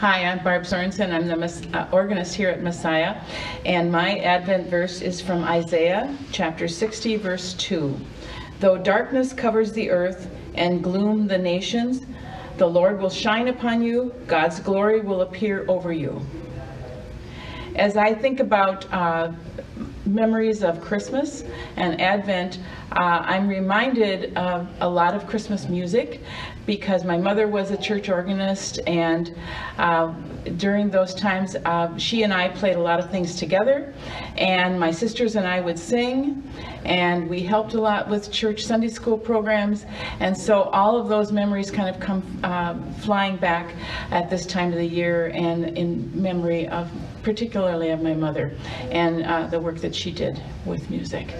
Hi, I'm Barb Sorensen. I'm the Mess- uh, organist here at Messiah, and my Advent verse is from Isaiah chapter 60, verse 2. Though darkness covers the earth and gloom the nations, the Lord will shine upon you, God's glory will appear over you. As I think about uh, memories of Christmas and Advent, uh, I'm reminded of a lot of Christmas music because my mother was a church organist, and uh, during those times, uh, she and I played a lot of things together, and my sisters and I would sing, and we helped a lot with church Sunday school programs, and so all of those memories kind of come uh, flying back at this time of the year and in memory of particularly of my mother and uh, the work that she did with music.